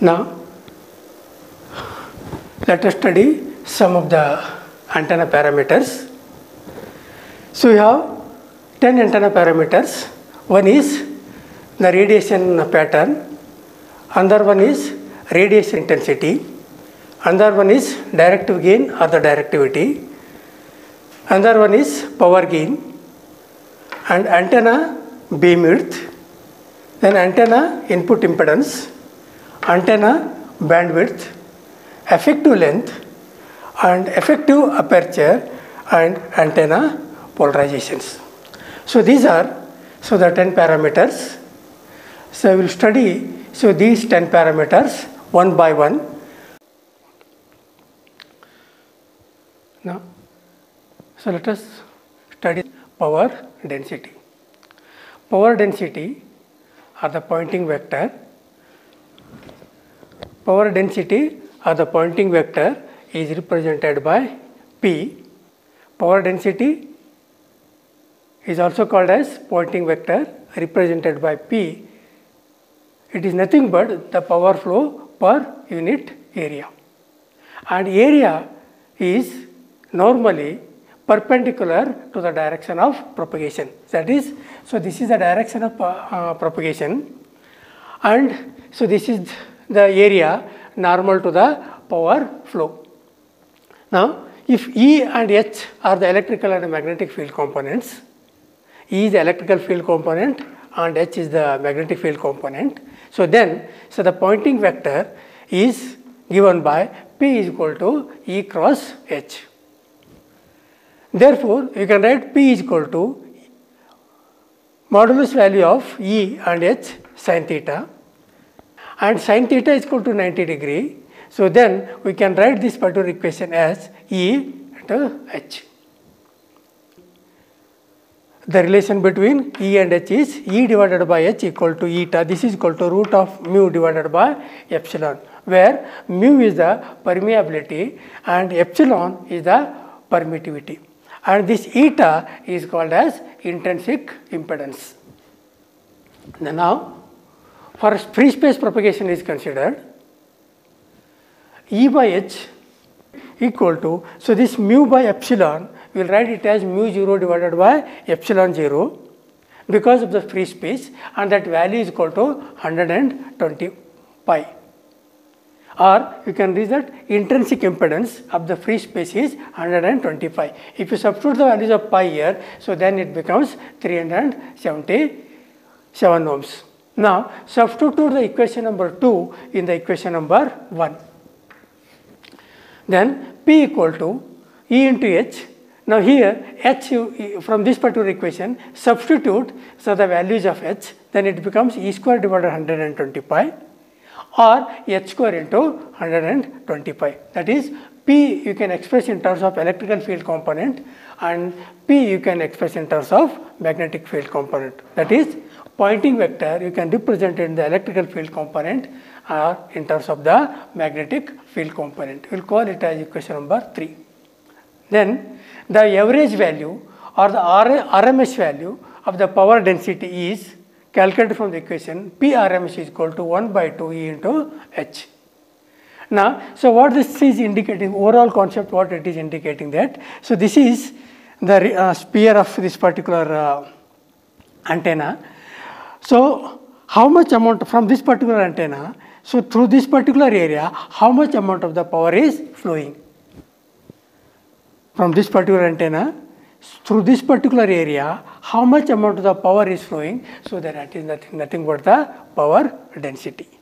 Now, let us study some of the antenna parameters. So, we have 10 antenna parameters. One is the radiation pattern, another one is radiation intensity, another one is directive gain or the directivity, another one is power gain, and antenna beam width, then antenna input impedance, antenna bandwidth, effective length, and effective aperture and antenna polarizations. So these are so the 10 parameters. So we will study so these 10 parameters one by one. Now, so let us study power density. Power density are the Poynting vector. Power density or the Poynting vector is represented by P. Power density is also called as Poynting vector represented by P. It is nothing but the power flow per unit area. And area is normally perpendicular to the direction of propagation. That is, so this is the direction of uh, propagation and so this is the area normal to the power flow. Now, if E and H are the electrical and magnetic field components, E is the electrical field component and H is the magnetic field component. So then, so the Poynting vector is given by P is equal to E cross H. Therefore, you can write P is equal to modulus value of E and H sin theta and sin theta is equal to 90 degree. So then we can write this particular equation as E to H. The relation between E and H is E divided by H equal to eta. This is equal to root of mu divided by epsilon, where mu is the permeability and epsilon is the permittivity. And this eta is called as intrinsic impedance. Now, for free space propagation is considered, E by H equal to, so this mu by epsilon, we will write it as mu 0 divided by epsilon 0 because of the free space and that value is equal to 120 pi. Or you can read that intrinsic impedance of the free space is 120 pi. If you substitute the values of pi here, so then it becomes 377 ohms. Now, substitute the equation number 2 in the equation number 1 then P equal to E into H. Now here H from this particular equation substitute so the values of H then it becomes E square divided 120 pi or H square into 120 pi that is P you can express in terms of electrical field component and P you can express in terms of magnetic field component. That is Poynting vector you can represent in the electrical field component or in terms of the magnetic field component. We will call it as equation number 3. Then the average value or the RMS value of the power density is calculated from the equation P RMS is equal to 1 by 2 E into H. Now, so what this is indicating overall concept what it is indicating that. So, this is the uh, sphere of this particular uh, antenna. So, how much amount from this particular antenna so, through this particular area, how much amount of the power is flowing? From this particular antenna, through this particular area, how much amount of the power is flowing? So, that is nothing, nothing but the power density.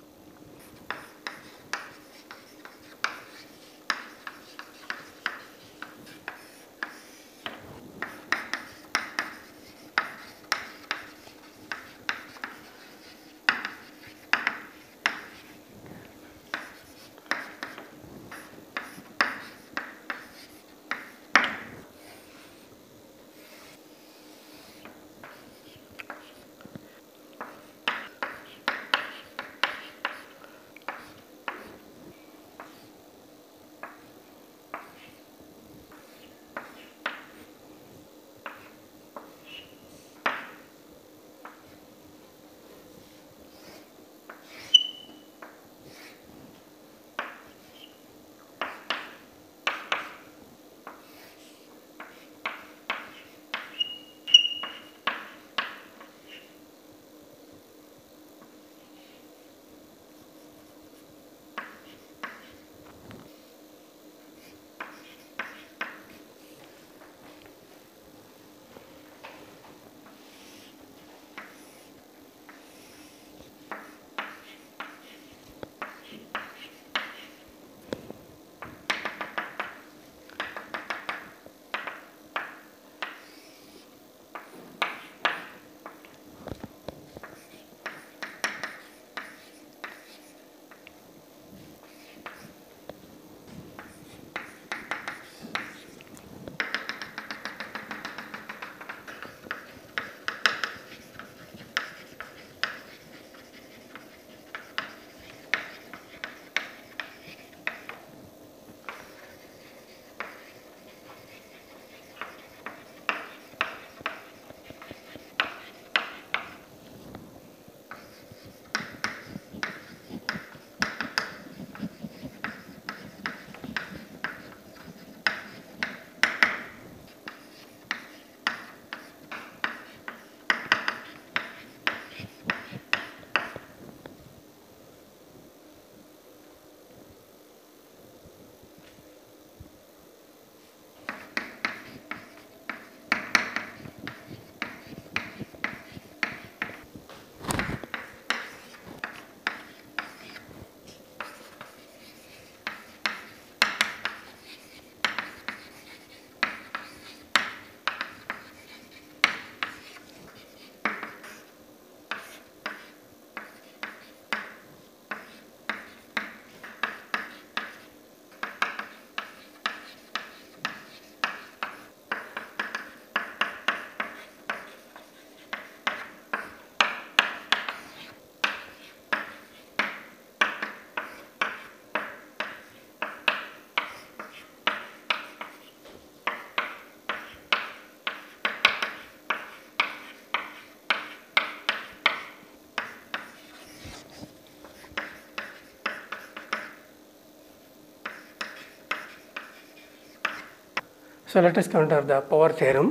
So let us consider the power theorem.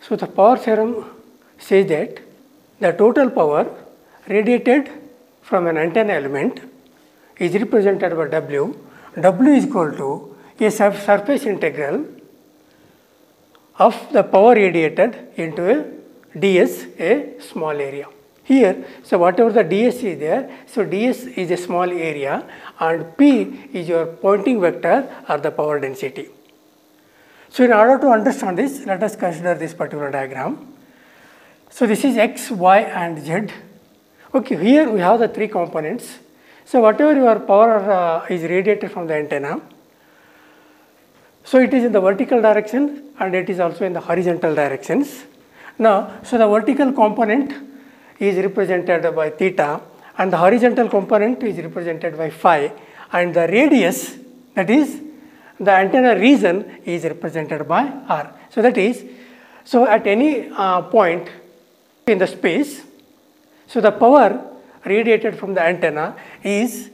So the power theorem says that the total power radiated from an antenna element is represented by W. W is equal to a sur- surface integral of the power radiated into a ds, a small area. Here, so whatever the ds is there, so ds is a small area and p is your Poynting vector or the power density. So in order to understand this, let us consider this particular diagram. So this is x, y and z. Okay, here we have the three components. So whatever your power uh, is radiated from the antenna, so it is in the vertical direction and it is also in the horizontal directions. Now, so the vertical component is represented by theta and the horizontal component is represented by phi and the radius that is the antenna region is represented by r. So that is, so at any uh, point in the space, so the power radiated from the antenna is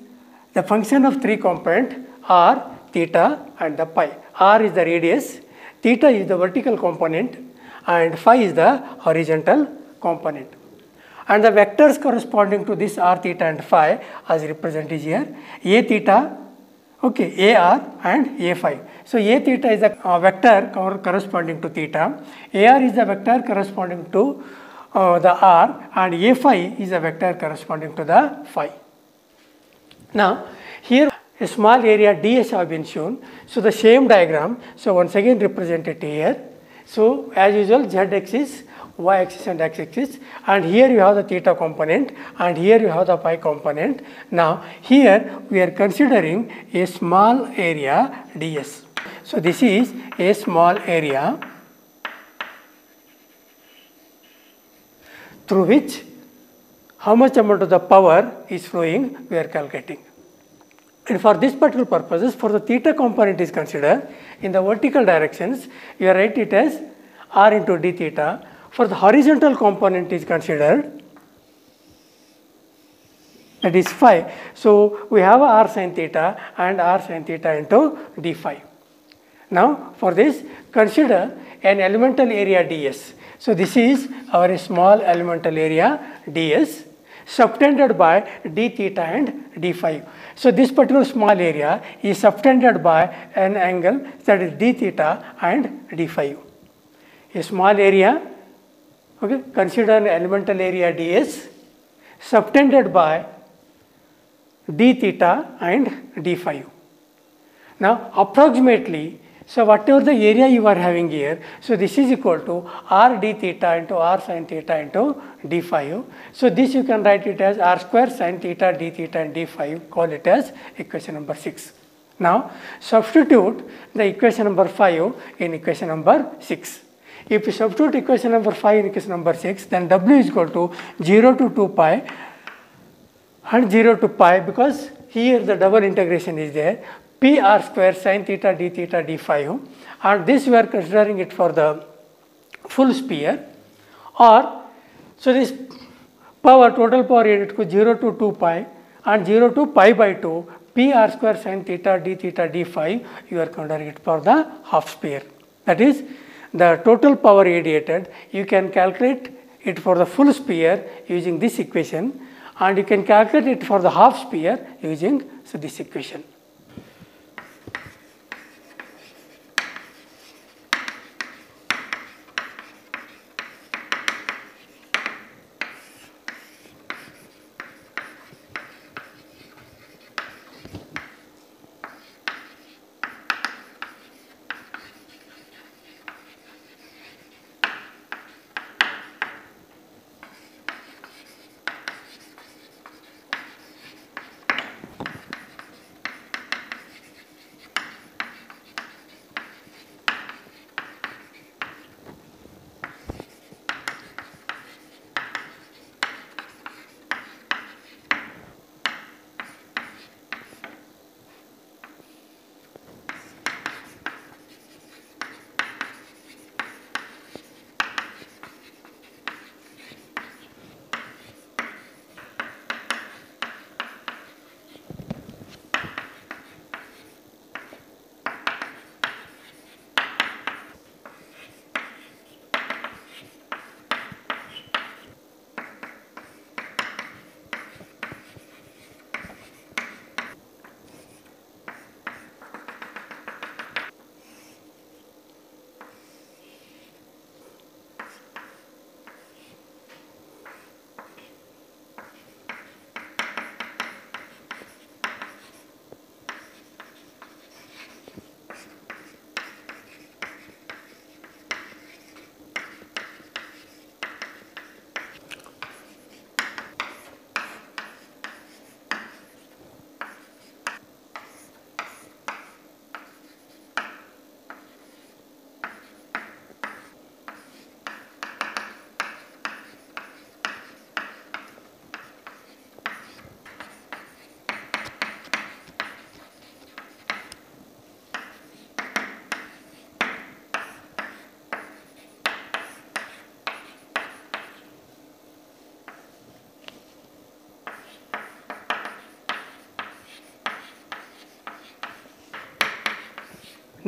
the function of three component r, theta and the pi. r is the radius, theta is the vertical component and phi is the horizontal component. And the vectors corresponding to this r, theta and phi as represented here, a theta, okay, ar and a phi. So a theta is a uh, vector corresponding to theta, ar is a vector corresponding to uh, the r and a phi is a vector corresponding to the phi. Now, here a small area ds have been shown. So, the same diagram, so once again represented here. So, as usual z axis, y axis and x axis and here you have the theta component and here you have the pi component. Now, here we are considering a small area ds. So, this is a small area through which how much amount of the power is flowing we are calculating. And for this particular purposes, for the theta component is considered in the vertical directions, you write it as r into d theta. For the horizontal component is considered that is phi. So we have r sin theta and r sin theta into d phi. Now for this consider an elemental area ds. So this is our small elemental area ds subtended by d theta and d phi. So this particular small area is subtended by an angle that is d theta and d phi. A small area, okay, consider an elemental area ds subtended by d theta and d phi. Now approximately, so whatever the area you are having here, so this is equal to r d theta into r sin theta into d phi. So this you can write it as r square sin theta d theta and d phi, call it as equation number 6. Now substitute the equation number 5 in equation number 6. If you substitute equation number 5 in equation number 6, then w is equal to 0 to 2 pi and 0 to pi because here the double integration is there. P r square sine theta d theta d phi and this we are considering it for the full sphere. Or so this power total power unit को 0 to 2 pi and 0 to pi by 2 p r square sine theta d theta d phi you are considering it for the half sphere. That is the total power radiated you can calculate it for the full sphere using this equation and you can calculate it for the half sphere using so this equation.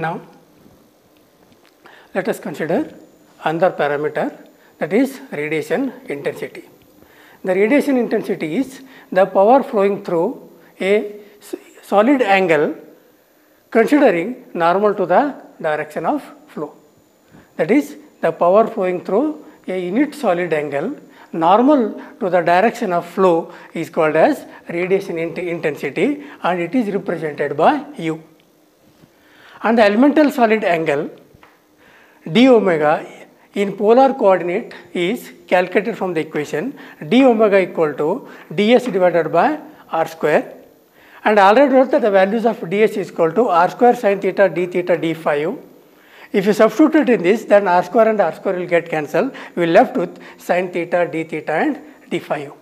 Now, let us consider another parameter that is radiation intensity. The radiation intensity is the power flowing through a solid angle considering normal to the direction of flow. That is the power flowing through a unit solid angle normal to the direction of flow is called as radiation int intensity and it is represented by u. And the elemental solid angle d omega in polar coordinate is calculated from the equation d omega equal to ds divided by r square and already wrote that the values of ds is equal to r square sin theta d theta d phi u. if you substitute it in this, then r square and r square will get cancelled. We left with sin theta, d theta and d phi u.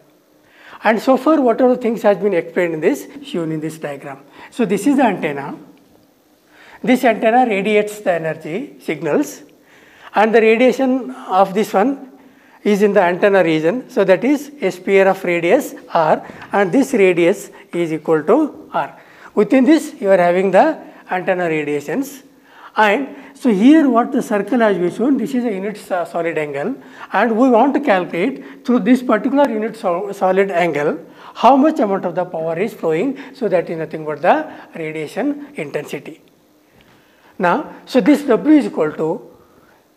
And so far, whatever the things has been explained in this, shown in this diagram. So this is the antenna. This antenna radiates the energy signals and the radiation of this one is in the antenna region. So that is a sphere of radius r and this radius is equal to r. Within this, you are having the antenna radiations and so here what the circle has been shown, this is a unit solid angle and we want to calculate through this particular unit solid angle how much amount of the power is flowing. So that is nothing but the radiation intensity. Now, so this W is equal to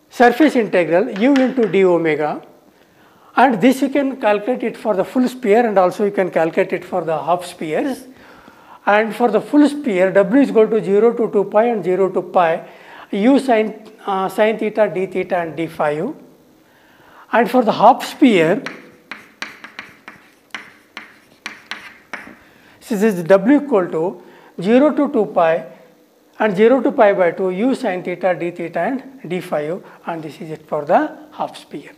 surface integral u into d omega. And this you can calculate it for the full sphere and also you can calculate it for the half spheres. And for the full sphere w is equal to 0 to 2 pi and 0 to pi. U sin, uh, sin theta d theta and d phi u. And for the half sphere this is w equal to 0 to 2 pi and 0 to pi by 2 u sin theta d theta and d phi u and this is it for the half sphere.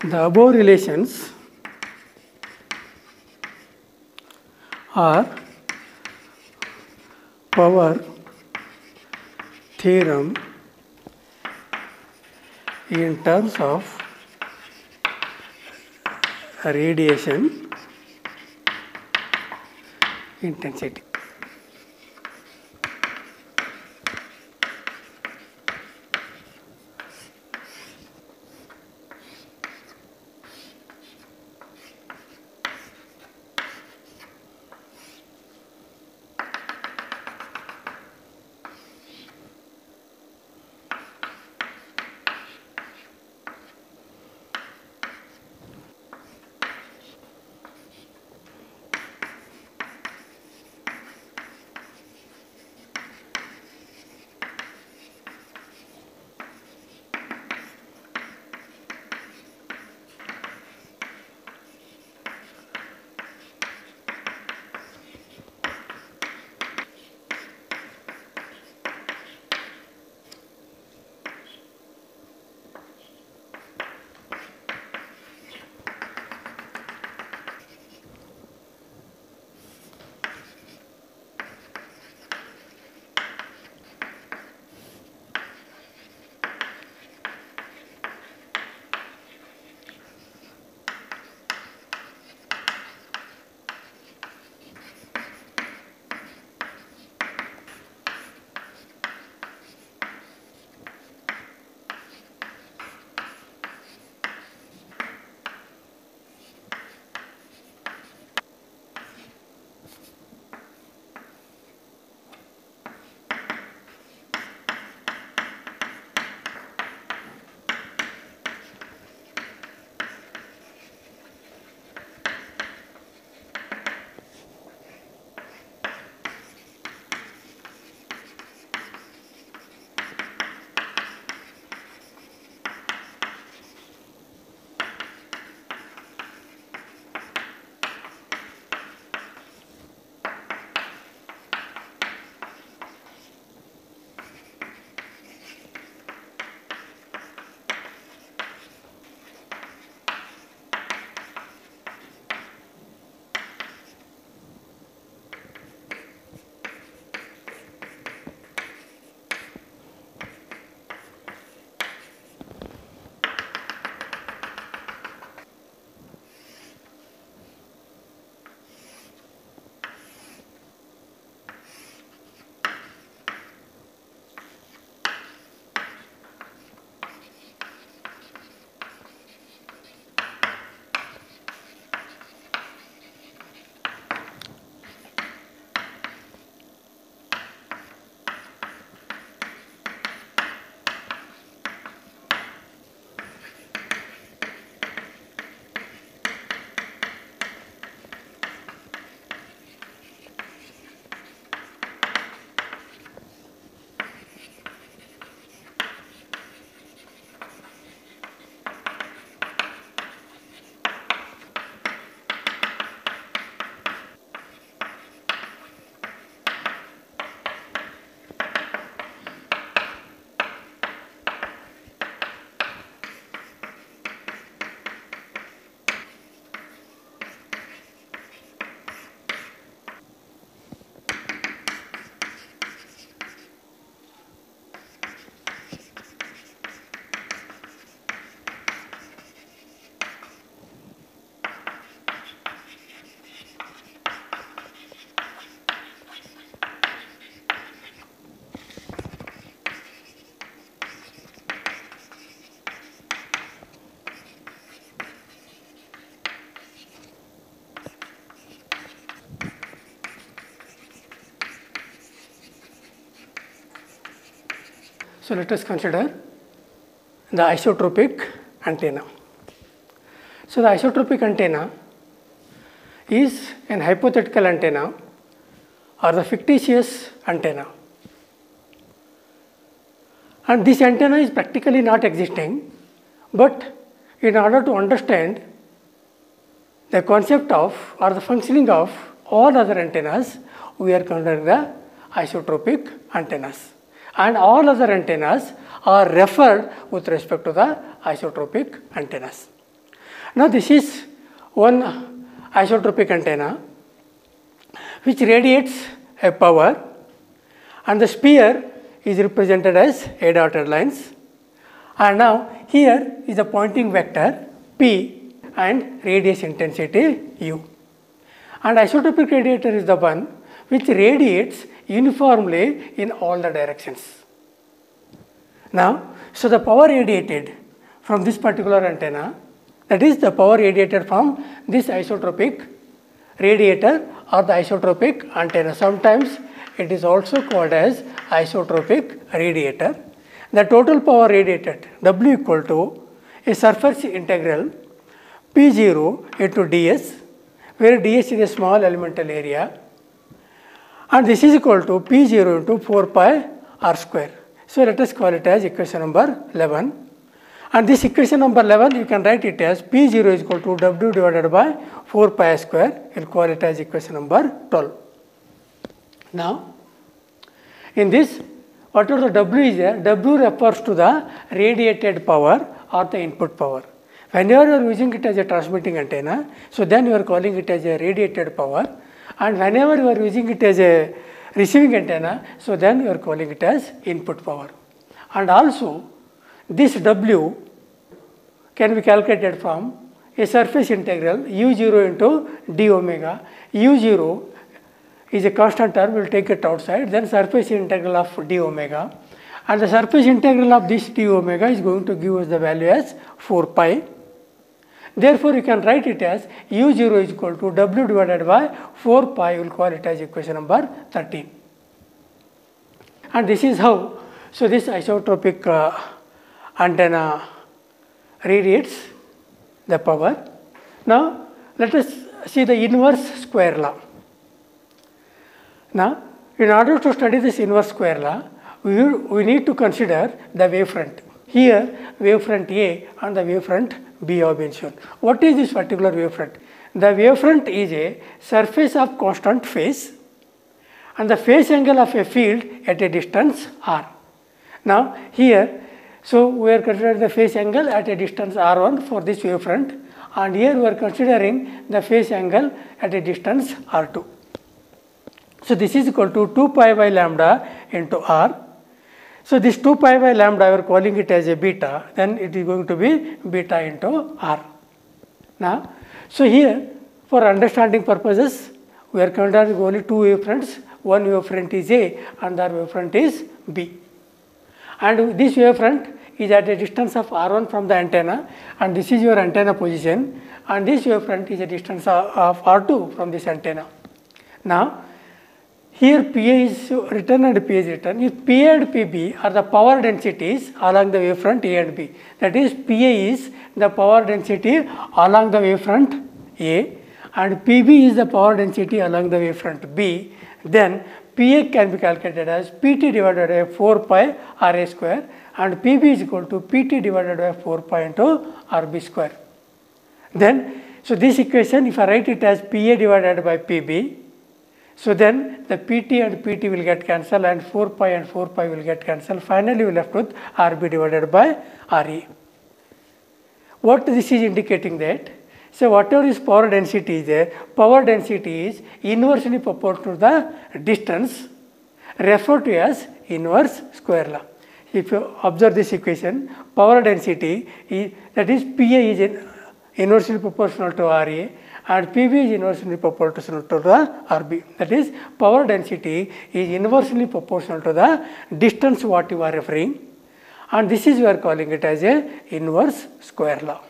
The above relations are power theorem in terms of radiation intensity. So let us consider the isotropic antenna. So the isotropic antenna is an hypothetical antenna or the fictitious antenna. And this antenna is practically not existing, but in order to understand the concept of or the functioning of all other antennas, we are considering the isotropic antennas. And all other antennas are referred with respect to the isotropic antennas. Now, this is one isotropic antenna which radiates a power and the sphere is represented as a dotted lines. And now, here is a Poynting vector P and radius intensity U. And isotropic radiator is the one which radiates uniformly in all the directions. Now, so the power radiated from this particular antenna that is the power radiated from this isotropic radiator or the isotropic antenna. Sometimes it is also called as isotropic radiator. The total power radiated W equal to a surface integral P0 into ds where ds is a small elemental area and this is equal to P0 into 4 pi r square. So, let us call it as equation number 11 and this equation number 11 you can write it as P0 is equal to W divided by 4 pi square will call it as equation number 12. Now, in this whatever the W is there, W refers to the radiated power or the input power. Whenever you are using it as a transmitting antenna, so then you are calling it as a radiated power and whenever you are using it as a receiving antenna, so then you are calling it as input power. And also this W can be calculated from a surface integral u0 into d omega. u0 is a constant term, we will take it outside, then surface integral of d omega. And the surface integral of this d omega is going to give us the value as 4 pi. Therefore, you can write it as u0 is equal to w divided by 4 pi, we will call it as equation number 13. And this is how, so this isotropic uh, antenna radiates the power. Now, let us see the inverse square law. Now, in order to study this inverse square law, we, we need to consider the wavefront. Here, wavefront A and the wavefront B have been shown. What is this particular wavefront? The wavefront is a surface of constant phase and the phase angle of a field at a distance r. Now, here, so we are considering the phase angle at a distance r1 for this wavefront and here we are considering the phase angle at a distance r2. So, this is equal to 2 pi by lambda into r. So, this 2 pi by lambda we are calling it as a beta then it is going to be beta into r. Now, so here for understanding purposes we are considering only two wavefronts one wavefront is A and the other wavefront is B. And this wavefront is at a distance of R1 from the antenna and this is your antenna position and this wavefront is a distance of R2 from this antenna. Now, here Pa is written and P is written. If Pa and Pb are the power densities along the wavefront A and B, that is Pa is the power density along the wavefront A and Pb is the power density along the wavefront B, then Pa can be calculated as Pt divided by 4 pi Ra square and Pb is equal to Pt divided by 4 pi into Rb square. Then, so this equation if I write it as Pa divided by Pb, so then the Pt and Pt will get cancelled and 4 pi and 4 pi will get cancelled. Finally, we left with Rb divided by Re. What this is indicating that so, whatever is power density is there, power density is inversely proportional to the distance referred to as inverse square law. If you observe this equation, power density is that is Pa is in inversely proportional to Ra and Pb is inversely proportional to the Rb. That is power density is inversely proportional to the distance what you are referring and this is we are calling it as a inverse square law.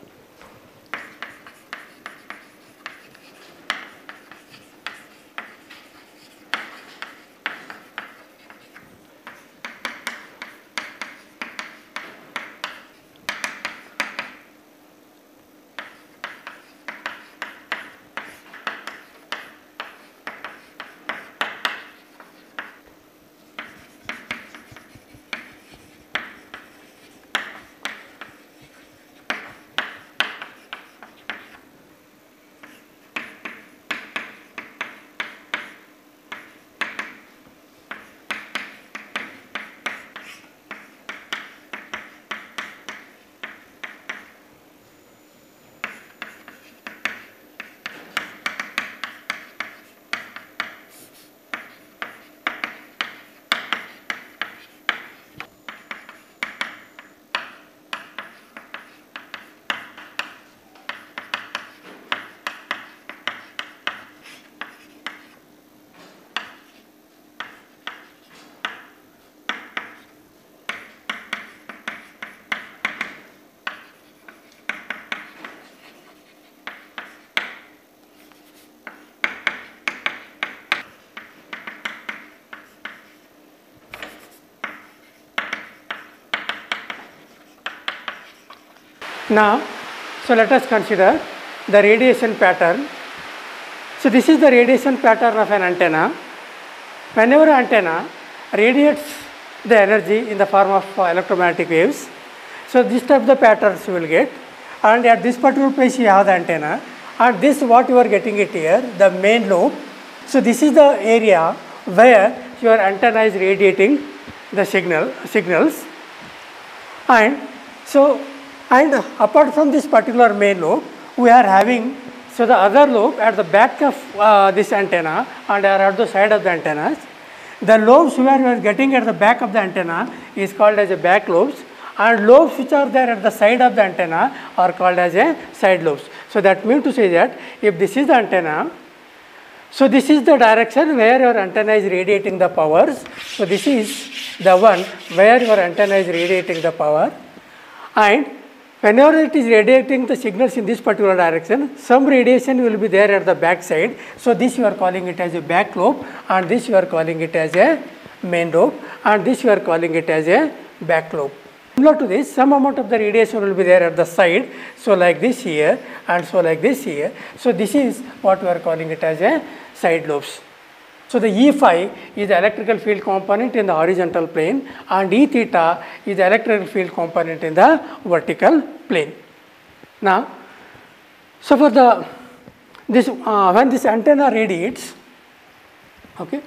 Now, so let us consider the radiation pattern. So this is the radiation pattern of an antenna. Whenever antenna radiates the energy in the form of uh, electromagnetic waves, so this type of the patterns you will get and at this particular place you have the antenna and this what you are getting it here, the main lobe. So this is the area where your antenna is radiating the signal signals and so and apart from this particular main lobe we are having so the other lobe at the back of uh, this antenna and are at the side of the antennas. The lobes where we are getting at the back of the antenna is called as a back lobes. And lobes which are there at the side of the antenna are called as a side lobes. So that means to say that if this is the antenna so this is the direction where your antenna is radiating the powers. So this is the one where your antenna is radiating the power. And whenever it is radiating the signals in this particular direction, some radiation will be there at the back side. So this you are calling it as a back lobe and this you are calling it as a main lobe and this you are calling it as a back lobe. Similar to this, some amount of the radiation will be there at the side. So like this here and so like this here. So this is what we are calling it as a side lobes. So the E phi is the electrical field component in the horizontal plane and E theta is the electrical field component in the vertical plane. Now, so for the this uh, when this antenna radiates, okay.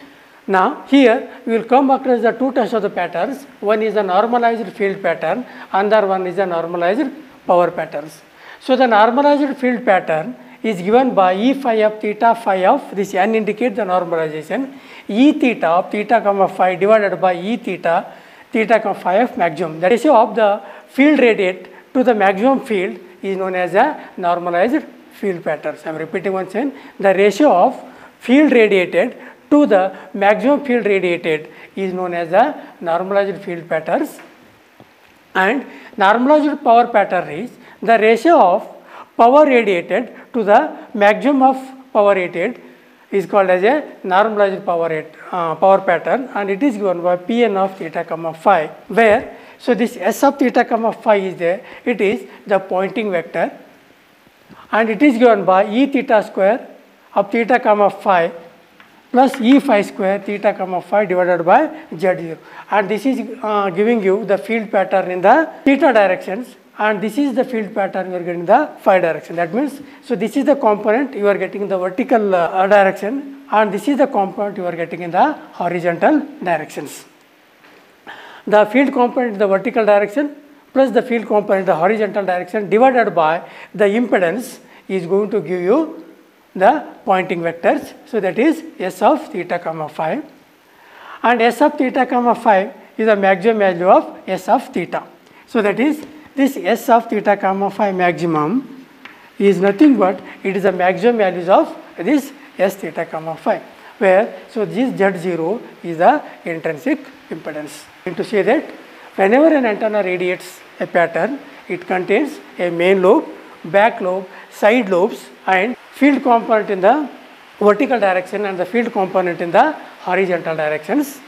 Now here we will come across the two types of the patterns. One is a normalized field pattern, another one is a normalized power patterns. So the normalized field pattern is given by E phi of theta phi of this n indicate the normalization E theta of theta comma phi divided by E theta theta comma phi of maximum. The ratio of the field radiate to the maximum field is known as a normalized field patterns. I am repeating once again the ratio of field radiated to the maximum field radiated is known as the normalized field patterns and normalized power pattern is the ratio of power radiated to the maximum of power radiated is called as a normalized power rate, uh, power pattern and it is given by Pn of theta comma phi where so this S of theta comma phi is there it is the Poynting vector and it is given by E theta square of theta comma phi plus E phi square theta comma phi divided by Z0 and this is uh, giving you the field pattern in the theta directions and this is the field pattern you are getting the phi direction that means so this is the component you are getting in the vertical uh, direction and this is the component you are getting in the horizontal directions the field component in the vertical direction plus the field component in the horizontal direction divided by the impedance is going to give you the Poynting vectors. So that is S of theta comma phi and S of theta comma phi is the maximum value of S of theta. So that is this S of theta comma phi maximum is nothing but it is the maximum values of this S theta comma phi where so this Z0 is the intrinsic impedance. And to say that whenever an antenna radiates a pattern it contains a main lobe, back lobe, side lobes and field component in the vertical direction and the field component in the horizontal directions.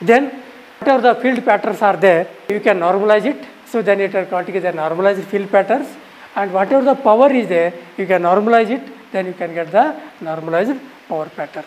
Then whatever the field patterns are there, you can normalize it. So then it called together normalized field patterns and whatever the power is there, you can normalize it, then you can get the normalized power pattern.